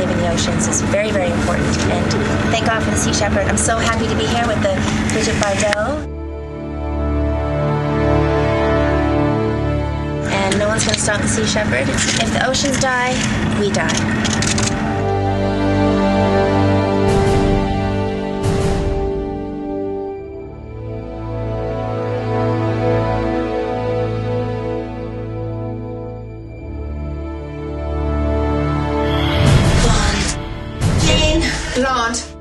saving the oceans is very, very important. And thank God for the Sea Shepherd. I'm so happy to be here with the Brigitte Bardot. And no one's going to stop the Sea Shepherd. If the oceans die, we die. Grant